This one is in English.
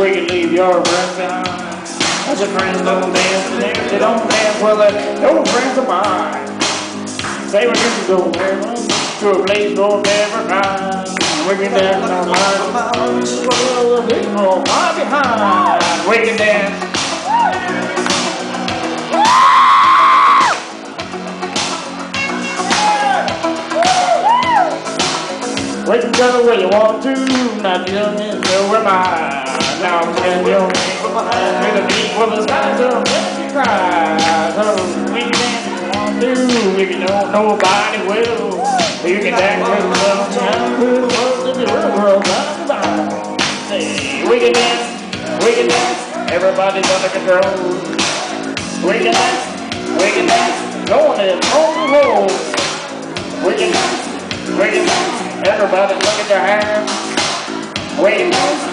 we can leave your friends behind. Cause your friends don't dance, and if they don't dance, well, they're no friends of mine. Say we can go to a place no never mind. We can dance on line, leave no far behind. We can dance. We can go where you want to, not young and so am I. Now telling you, with the beat for the size of you cry. So we can dance if you to, you don't, nobody will. You can dance with the love and with the world if a time to buy. Say, we can dance, we can dance, everybody's under control. We can dance, we can dance, going it on the road. We can dance, we can dance, everybody look at your hands. We can dance,